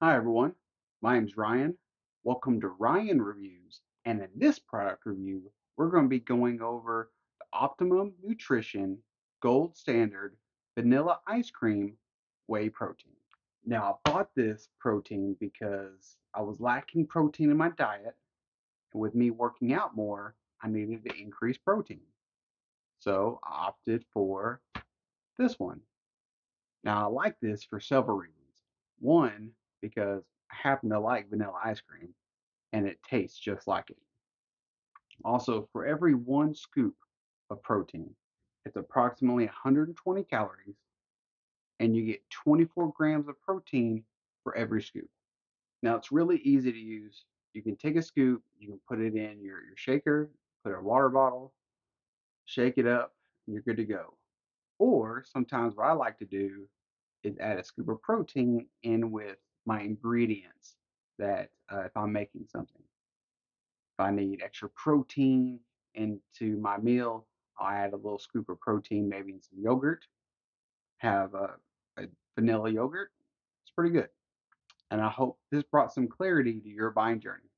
Hi everyone, my name's Ryan. Welcome to Ryan Reviews, and in this product review, we're going to be going over the Optimum Nutrition Gold Standard Vanilla Ice Cream Whey Protein. Now, I bought this protein because I was lacking protein in my diet, and with me working out more, I needed to increase protein. So I opted for this one. Now, I like this for several reasons. One, because I happen to like vanilla ice cream and it tastes just like it. Also, for every one scoop of protein, it's approximately 120 calories and you get 24 grams of protein for every scoop. Now, it's really easy to use. You can take a scoop, you can put it in your, your shaker, put a water bottle, shake it up, and you're good to go. Or sometimes what I like to do is add a scoop of protein in with my ingredients that uh, if I'm making something. If I need extra protein into my meal, I'll add a little scoop of protein, maybe in some yogurt. Have a, a vanilla yogurt. It's pretty good. And I hope this brought some clarity to your buying journey.